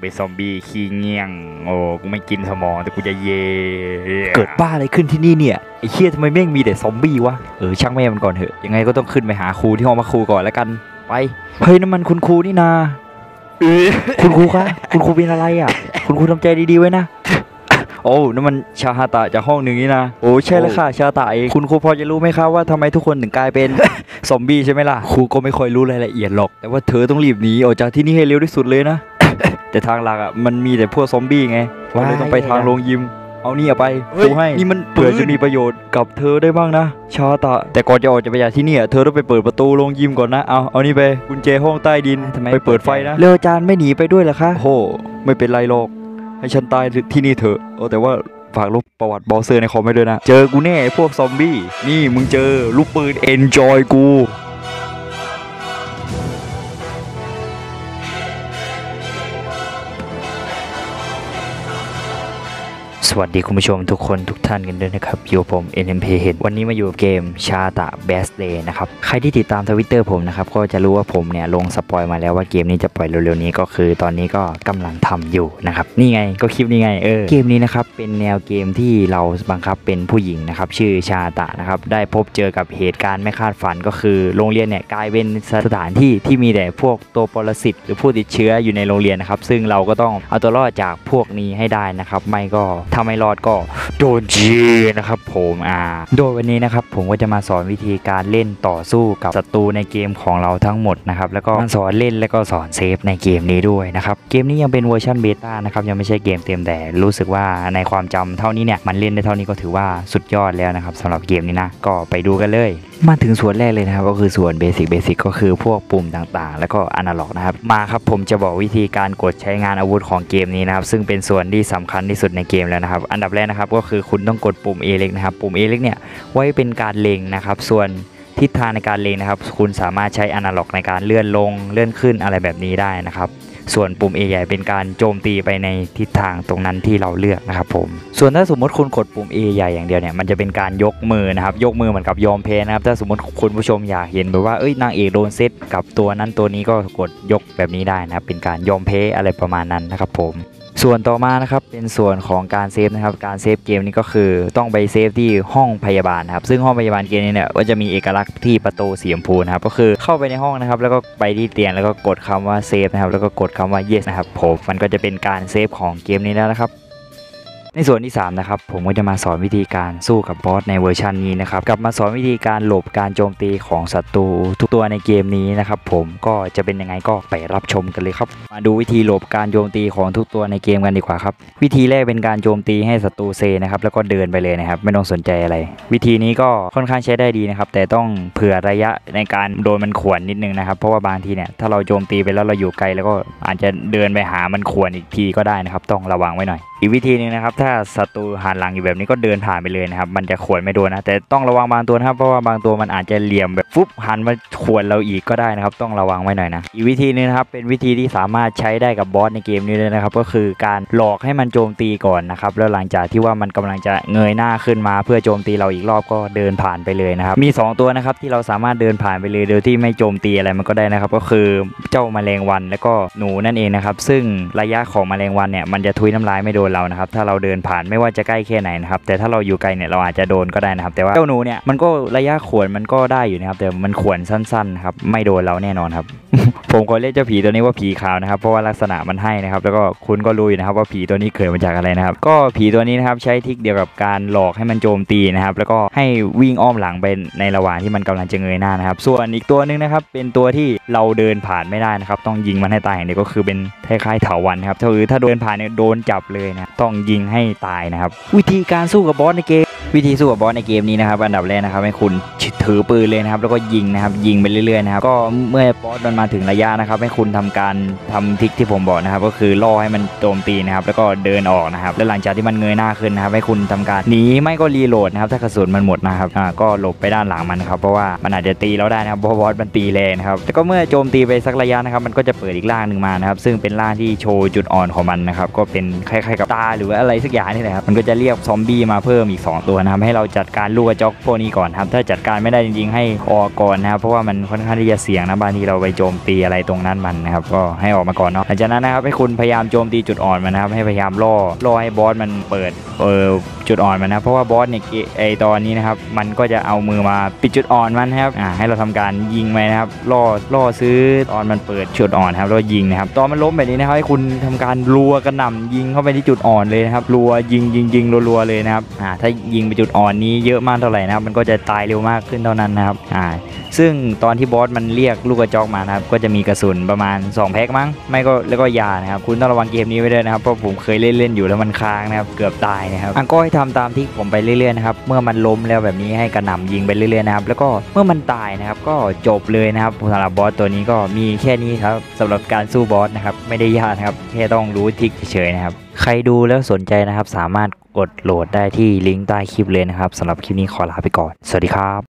เบซอมบี้ขี้เงี่ยง โอ้กูไม่กินสมองแต่กูจะเย่เกิดบ้าอะไรขึ้นที่นี่เนี่ยไอ้เคียทำไมแม่งมีแต่ซอมบี้วะเออช่างแม่มันก่อนเถอะยังไงก็ต้องขึ้นไปหาครูที่ห้องพักครูก่อนแล้วกันไปเฮ้ยน้ำมันคุณครูนี่นาคุณครูคะคุณครูเป็นอะไรอะ คุณครูทำใจดีๆไว้นะโอ้นั่นมันชาฮาตะจากห้องหนึ่งนี่นะ โอ้ใช่แล้วค่ะ ชาตะเอง คุณครูพอจะรู้ไหมครับว่าทำไมทุกคนถึงกลายเป็นซอมบี้ใช่ไหมล่ะ ครูก็ไม่ค่อยรู้รายละเอียดหรอก แต่ว่าเธอต้องรีบหนีออกจากที่นี่ให้เร็วที่สุดเลยนะ แต่ทางหลักอะมันมีแต่พวกซอมบี้ไงก็เลยต้องไปทางโรงยิม เอานี่เอาไปครูให้นี่มันเผื่อจะมีประโยชน์กับเธอได้บ้างนะ ชาตะ แต่ก่อนจะออกจากไปจากที่เนี่ยเธอต้องไปเปิดประตูโรงยิมก่อนนะ เอาเอานี่ไปกุญแจห้องใต้ดินไปเปิดไฟนะเร็วอาจารย์ไม่หนีไปด้วยเหรอคะโอ้ไม่เป็นไรหรอก ให้ฉันตายที่นี่เถอะโอ้แต่ว่าฝากลบประวัติบอสเซอร์ในคอมไว้ด้วยนะ เจอกูแน่ไอ้พวกซอมบี้ นี่มึงเจอลูกปืน enjoy กู วัสดีคุณผู้ชมทุกคนทุกท่านกันด้วยนะครับอยู่กับผม NMP Head วันนี้มาอยู่กับเกมชาตะ Best Day นะครับใครที่ติดตามทวิตเตอร์ผมนะครับก็จะรู้ว่าผมเนี่ยลงสปอยมาแล้วว่าเกมนี้จะปล่อยเร็วๆนี้ก็คือ ตอนนี้ก็กำลังทำอยู่นะครับนี่ไงก็คลิปนี้ไงเออเกมนี้นะครับเป็นแนวเกมที่เราบังคับเป็นผู้หญิงนะครับชื่อชาตะนะครับได้พบเจอกับเหตุการณ์ไม่คาดฝันก็คือโรงเรียนเนี่ยกลายเป็นสถานที่ที่มีแต่พวกตัวปรสิตหรือผู้ติดเชื้ออยู่ในโรงเรียนนะครับซึ่งเราก็ต้องเอาตัวรอดจากพวกนี้ให้ได้นะครับไม่ก็ถ้าไม่รอดก็โดนจีนะครับผมอ่าโดยวันนี้นะครับผมก็จะมาสอนวิธีการเล่นต่อสู้กับศัตรูในเกมของเราทั้งหมดนะครับแล้วก็สอนเล่นแล้วก็สอน save ในเกมนี้ด้วยนะครับเกมนี้ยังเป็นเวอร์ชัน beta นะครับยังไม่ใช่เกมเต็มแต่รู้สึกว่าในความจำเท่านี้เนี่ยมันเล่นได้เท่านี้ก็ถือว่าสุดยอดแล้วนะครับสำหรับเกมนี้นะก็ไปดูกันเลยมาถึงส่วนแรกเลยนะครับก็คือส่วน basic basic ก็คือพวกปุ่มต่างๆ แล้วก็อนาล็อกนะครับมาครับผมจะบอกวิธีการกดใช้งานอาวุธของเกมนี้นะครับซึ่งเป็นส่วนที่สำคัญที่สุดในเกมแล้วนะครับอันดับแรกนะครับก็คือคุณต้องกดปุ่ม A เล็กนะครับ ปุ่ม A เล็กเนี่ยไว้เป็นการเล็งนะครับ ส่วนทิศทางในการเล็งนะครับ คุณสามารถใช้อนาล็อกในการเลื่อนลงเลื่อนขึ้นอะไรแบบนี้ได้นะครับส่วนปุ่ม A ใหญ่เป็นการโจมตีไปในทิศทางตรงนั้นที่เราเลือกนะครับผม ส่วนถ้าสมมติคุณกดปุ่ม A ใหญ่อย่างเดียวเนี่ยมันจะเป็นการยกมือนะครับ ยกมือเหมือนกับยอมแพ้นะครับ ถ้าสมมติคุณผู้ชมอยากเห็นแบบว่าเอ้ยนางเอกโดนเซตกับตัวนั้นตัวนี้ก็กดยกแบบนี้ได้นะครับเป็นการยอมแพ้อะไรประมาณนั้นนะครับผม ส่วนต่อมานะครับเป็นส่วนของการ save นะครับการ save เกมนี้ก็คือต้องไป save ที่ห้องพยาบาลครับซึ่งห้องพยาบาลเกมนี้เนี่ยก็จะมีเอกลักษณ์ที่ประตูสีชมพูนะครับก็คือเข้าไปในห้องนะครับแล้วก็ไปที่เตียงแล้วก็กดคำว่า save นะครับแล้วก็กดคำว่า yes นะครับผมมันก็จะเป็นการ save ของเกมนี้แล้วนะครับ ในส่วนที่3นะครับผมก็จะมาสอนวิธีการสู้กับบอสในเวอร์ชันนี้นะครับกลับมาสอนวิธีการหลบการโจมตีของศัตรูทุกตัวในเกมนี้นะครับผมก็จะเป็นยังไงก็ไปรับชมกันเลยครับ มาดูวิธีหลบการโจมตีของทุกตัวในเกมกันดีกว่าครับ วิธีแรกเป็นการโจมตีให้ศัตรูเซนะครับแล้วก็เดินไปเลยนะครับไม่ต้องสนใจอะไร วิธีนี้ก็ค่อนข้างใช้ได้ดีนะครับแต่ต้องเผื่อระยะในการโดนมันขวนนิดนึงนะครับเพราะว่าบางทีเนี่ยถ้าเราโจมตีไปแล้วเราอยู่ไกลแล้วก็อาจจะเดินไปหามันขวนอีกทีก็ได้นะครับต้องระวังไว้หน่อยอีกวิธีหนึงนะครับ ถ้าศัตรูหันหลังอยู่แบบนี้ก็เดินผ่านไปเลยนะครับ มันจะขวนไม่โดนนะ แต่ต้องระวังบางตัวนะครับ เพราะว่าบางตัวมันอาจจะเหลี่ยมแบบฟุบหันมาขวนเราอีกก็ได้นะครับ ต้องระวังไว้หน่อยนะ อีกวิธีหนึงนะครับเป็นวิธีที่สามารถใช้ได้กับบอสในเกมนี้เลยนะครับ ก็คือการหลอกให้มันโจมตีก่อนนะครับ แล้วหลังจากที่ว่ามันกำลังจะเงยหน้าขึ้นมา เพื่อโจมตีเราอีกรอบก็เดินผ่านไปเลยนะครับ มี 2 ตัวนะครับที่เราสามารถเดินผ่านไปเลยโดยที่ไม่โจมตีอะไรมันก็ได้นะครับ ก็คือเจ้าแมลงวันแล้วก็หนูนั่นเองนะครับซึ่งระยะของแมลงวันเนี่ยมันจะทุยน้ำลายไม่โดนเรานะครับถ้าเราเดินผ่านไม่ว่าจะใกล้แค่ไหนนะครับแต่ถ้าเราอยู่ไกลเนี่ยเราอาจจะโดนก็ได้นะครับ แต่ว่าเจ้าหนูเนี่ยมันก็ระยะขวนมันก็ได้อยู่นะครับแต่มันขวนสั้นๆครับไม่โดนเราแน่นอนครับ ผมขอเรียกเจ้าผีตัวนี้ว่าผีขาวนะครับ เพราะว่าลักษณะมันให้นะครับ แล้วก็คุณก็รู้อยู่นะครับว่าผีตัวนี้เกิดมาจากอะไรนะครับ ก็ผีตัวนี้นะครับใช้ทิกเดียวกับการหลอกให้มันโจมตีนะครับ แล้วก็ให้วิ่งอ้อมหลังไปในระหว่างที่มันกำลังจะเงยหน้านะครับ ส่วนอีกตัวหนึงนะครับเป็นตัวที่เราเดินผ่านไม่ได้นะครับ ต้องยิงมันให้ตายอย่างเดียวก็คือเป็นคล้ายๆเถาวัลย์ครับถ้าเดินผ่านเนี่ยโดนจับเลยนะต้องยิงให้ตายนะครับ วิธีการสู้กับบอสในเกม วิธีสู้กับบอสในเกมนี้นะครับอันดับแรกนะครับให้คุณถือปืนเลยนะครับแล้วก็ยิงนะครับยิงไปเรื่อยๆนะครับก็เมื่อบอสมันมาถึงระยะนะครับให้คุณทำการทำ trick ที่ผมบอกนะครับก็คือล่อให้มันโจมตีนะครับแล้วก็เดินออกนะครับแล้วหลังจากที่มันเงยหน้าขึ้นนะครับให้คุณทำการหนีไม่ก็ reload นะครับถ้ากระสุนมันหมดนะครับอ่าก็หลบไปด้านหลังมันครับเพราะว่ามันอาจจะตีเราได้นะครับเพราะบอสมันตีแรงนะครับแล้วก็เมื่อโจมตีไปสักระยะนะครับมันก็จะเปิดอีกร่างหนึ่งมานะครับซึ่งเป็นร่างที่โชว์จุดอ่อนของมันนะครับก็เป็นคล้ายๆกับตาหรือว่าอะไรสักอย่างนี่แหละครับมันก็จะเรียกซอมบี้มาเพิ่มอีกสองตัวนะครับให้เราจัดการลูกกระจอกพวกนี้ก่อนครับถ้าจัดการไม่ได้จริงๆให้ออกก่อนนะครับเพราะว่ามันค่อนข้างที่จะเสี่ยงนะบางทีเราไปโจมตีอะไรตรงนั้นมันนะครับก็ให้ออกมาก่อนเนาะหลังจากนั้นนะครับให้คุณพยายามโจมตีจุดอ่อนมันนะครับให้พยายามล่อล่อให้บอสมันเปิดเออจุดอ่อนมันนะเพราะว่าบอสเนี่ยไอตอนนี้นะครับมันก็จะเอามือมาปิดจุดอ่อนมันนะครับอ่าให้เราทำการยิงไปนะครับล่อล่อซื้อตอนมันเปิดจุดอ่อนครับแล้วยิงนะครับตอนมันล้มแบบนี้นะครับให้คุณทำการรัวกระหน่ำยิงเข้าไปที่จุดอ่อนเลยนะครับรัวยิงยิงยิงรัวๆเลยนะครับอ่าถ้ายิงไปจุดอ่อนนี้เยอะมากเท่าไหร่นะครับมันก็จะตายเร็วมากขึ้นเท่านั้นนะครับอ่าซึ่งตอนที่บอสมันเรียกลูกกระจอกมานะครับก็จะมีกระสุนประมาณ 2 แพ็คมั้งไม่ก็แล้วก็ยานะครับคุณต้องระวังเกมนี้ไว้ด้วยนะครับเพราะผมเคยเล่นเล่นๆอยู่แล้วมันค้างนะครับเกือบตายนะครับอังก็ให้ทำตามที่ผมไปเรื่อยๆนะครับเมื่อมันล้มแล้วแบบนี้ให้กระหน่ำยิงไปเรื่อยๆนะครับแล้วก็เมื่อมันตายนะครับก็จบเลยนะครับสำหรับบอสตัวนี้ก็มีแค่นี้ครับสำหรับการสู้บอสนะครับไม่ได้ยากนะครับแค่ต้องรู้ทิกเฉยๆนะครับใครดูแล้วสนใจนะครับสามารถ กดโหลดได้ที่ลิงก์ใต้คลิปเลยนะครับสำหรับคลิปนี้ขอลาไปก่อน สวัสดีครับ